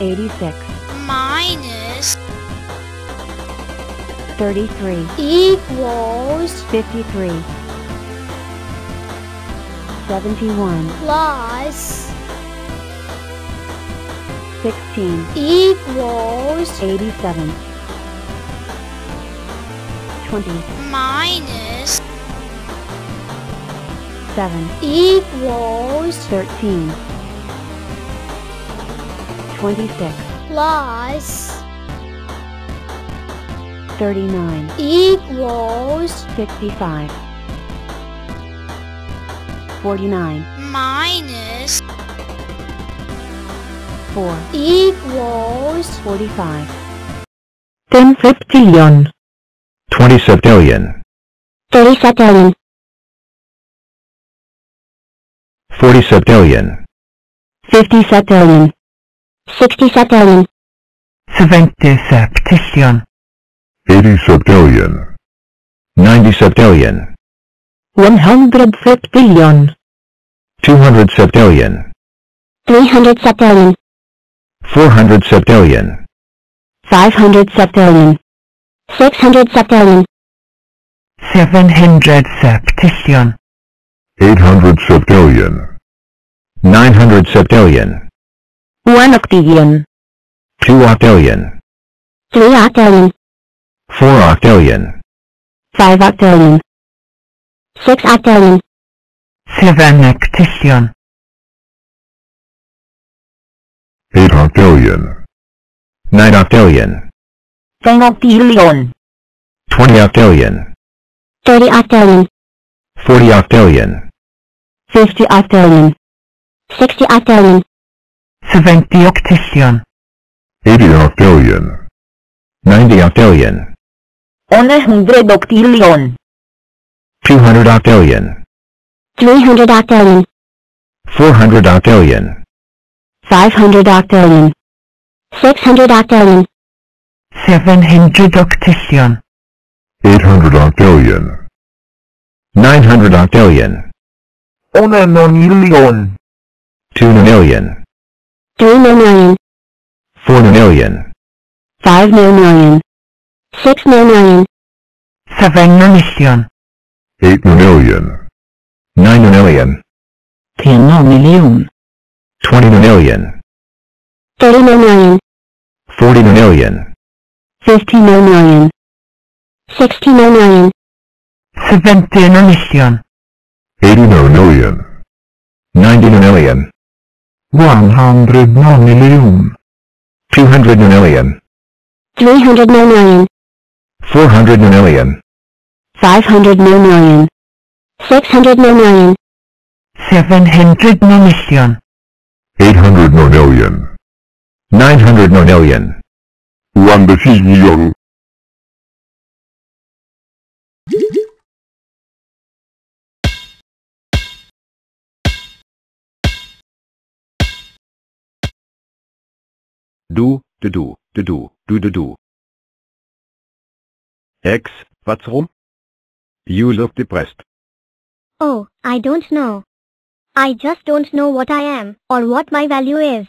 86, minus 33, equals 53, 71, plus 16, equals 87, 20, minus 7, equals 13, 26, plus 39, equals 65, 49, minus 4, equals 45, 10 septillion, 20 septillion, 30 septillion, 40 septillion, 50 septillion, 60 septillion, 70 septillion, 80 septillion, 90 septillion, 100 septillion, 200 septillion, 300 septillion, 400 septillion, 500 septillion, 600 septillion, 700 septillion, 800 septillion, 900 septillion, 1 octillion, 2 octillion, 3 octillion, 4 octillion, 5 octillion, 6 octillion, 7 octillion, 8 octillion, 9 octillion, 10 octillion, 20 octillion, 30 octillion, 40 octillion, 50 octillion, 60 octillion, 70 octillion, 80 octillion, 90 octillion, 100 octillion, 200 octillion, 300 octillion, 400 octillion, 500 octillion, 600 octillion, 700 octillion, 800 octillion, 900 octillion, 1 nonillion, 2 nonillion, 3 nonillion, 4 nonillion, 5 nonillion, 6 nonillion, 7 nonillion, 8 nonillion, 9 nonillion, 10 nonillion, 20 nonillion, 30 nonillion, 40 nonillion, 50 nonillion, 60 nonillion, 70 nonillion, 80 nonillion, 90 nonillion, 100 nonillion, 200 nonillion, 300 nonillion, 400 nonillion, 500 nonillion, 600 nonillion, 700 nonillion, 800 nonillion, 900 nonillion, 1 billion, Du, du, du, du, du, du, du, du. X, what's wrong? You look depressed. Oh, I don't know. I just don't know what I am, or what my value is.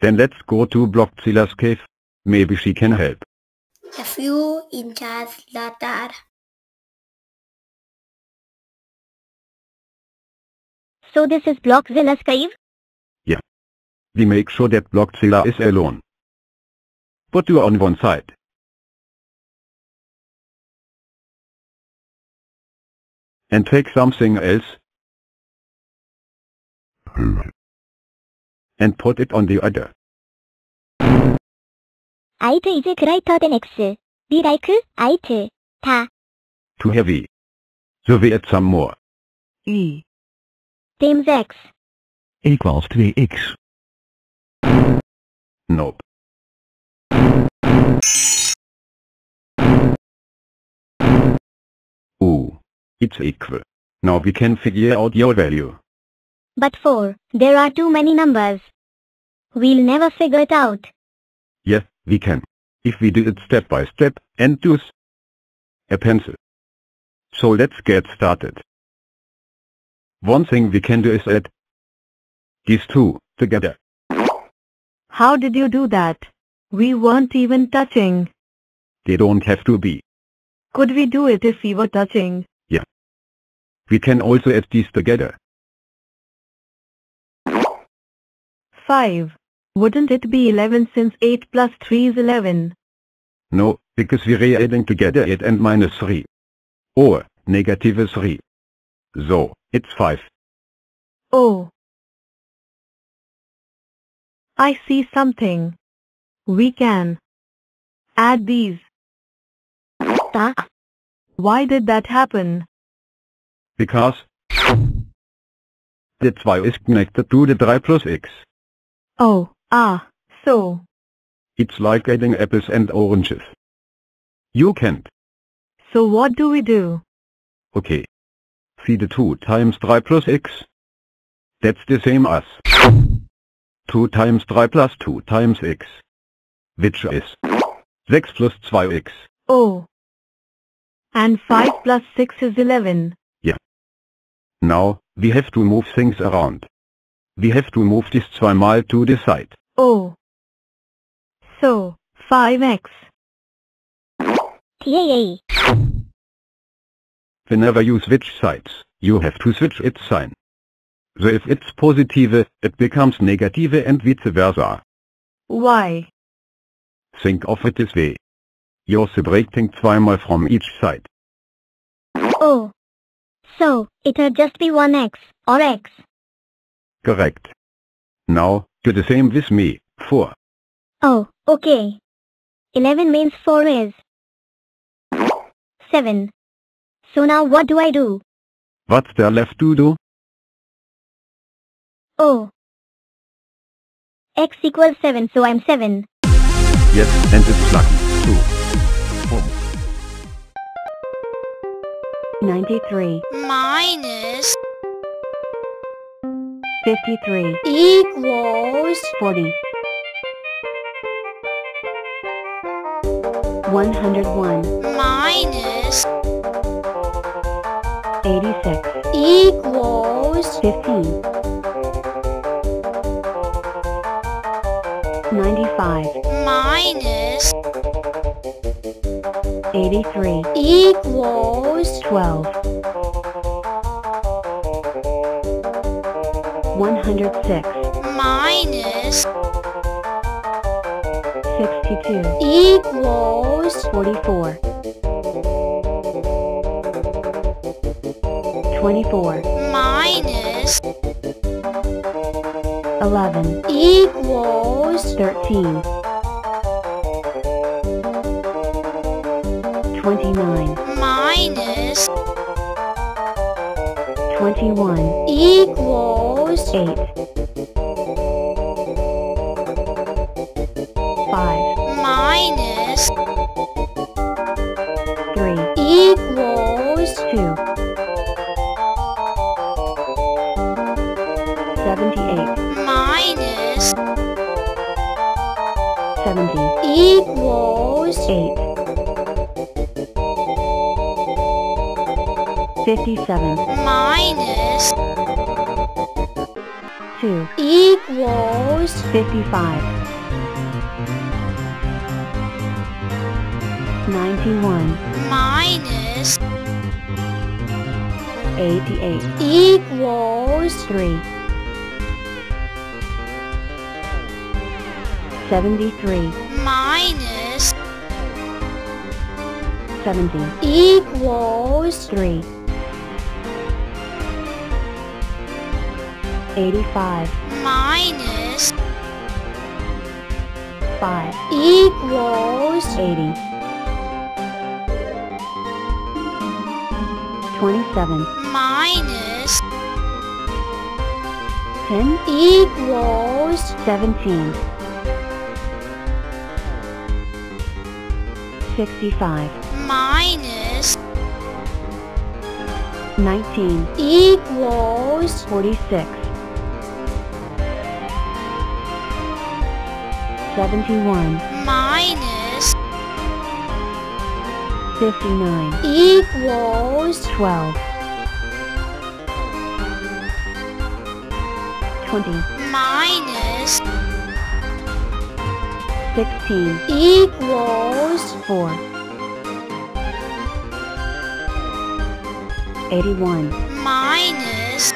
Then let's go to Blockzilla's cave. Maybe she can help. A few inches later. So this is Blockzilla's cave? We make sure that Blockzilla is alone. Put you on one side. And take something else. And put it on the other. It is greater than X. Be like it. Ta. Too heavy. So we add some more. E Times X. equals 2x. Nope. Ooh. It's equal. Now we can figure out your value. But 4. There are too many numbers. We'll never figure it out. Yes, we can. If we do it step by step and use a pencil. So let's get started. One thing we can do is add these two together. How did you do that? We weren't even touching. They don't have to be. Could we do it if we were touching? Yeah. We can also add these together. 5. Wouldn't it be 11 since 8 plus 3 is 11? No, because we're adding together 8 and minus 3. Or, negative 3. So, it's 5. Oh. I see something. We can add these. Why did that happen? Because the 2 is connected to the 3 plus x. Oh, ah, so. It's like adding apples and oranges. You can't. So what do we do? Okay. See the 2 times 3 plus x? That's the same as 2 times 3 plus 2 times x. Which is 6 plus 2x. Oh. And 5 plus 6 is 11. Yeah. Now, we have to move things around. We have to move this zweimal to the side. Oh. So, 5x. Yay. Whenever you switch sides, you have to switch its sign. So if it's positive, it becomes negative and vice versa. Why? Think of it this way. You're subtracting zweimal from each side. Oh. So, it'll just be 1x, or x. Correct. Now, do the same with me, 4. Oh, okay. 11 means 4 is 7. So now what do I do? What's there left to do? Oh. x equals 7 so I'm 7. Yes, and it's lucky, too. 93, minus 53, equals 40. 101, minus 86, equals 15. 95, minus 83, equals 12. 106, minus 62, equals 44. 24, minus 11, equals 13. 29, minus 21, equals 8. 5, minus 3, equals 2. 78, 70, equals 8. 57, minus 2, equals 55, 91, minus 88, equals 3, 73, minus 70, equals 3, 85, minus 5, equals 80, 27, minus 10, equals 17, 65, minus 19, equals 46, 71, minus 59, equals 12, 20, minus 16, equals 4. 81, minus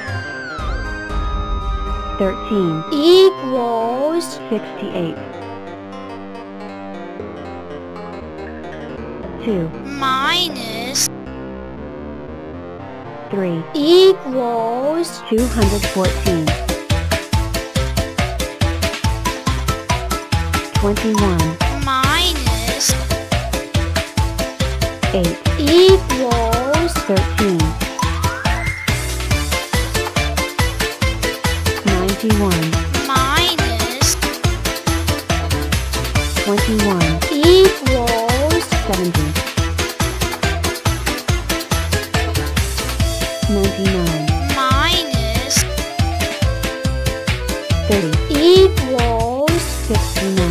13, equals 68. 2, minus 3, equals 214. 21, minus 8, equals 13. 91, minus 21, equals 70. 99, minus 30, equals 69.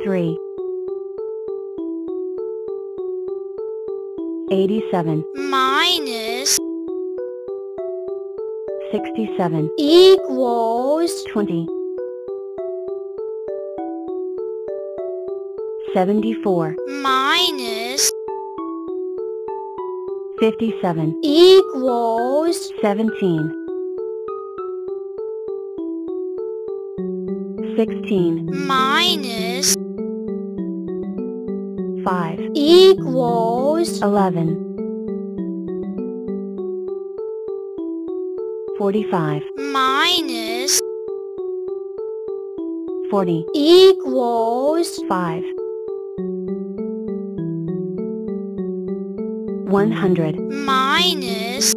83 87 minus 67 equals 20 74 minus 57 equals 17 16 minus equals 11. 45, minus 40, equals 5. 100, minus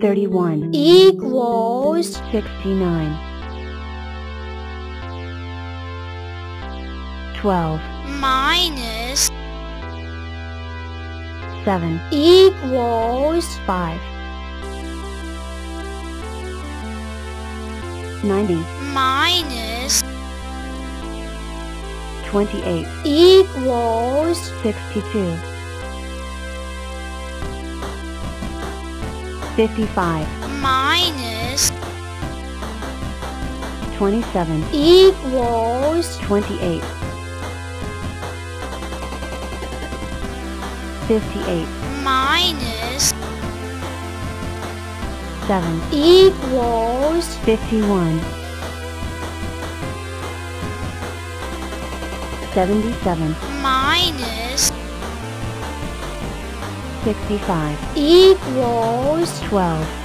31, equals 69. 12, minus 7, equals 5. 90, minus 28, equals 62. 55, minus 27, equals 28. 58, minus 7, equals 51. 77, minus 65, equals 12.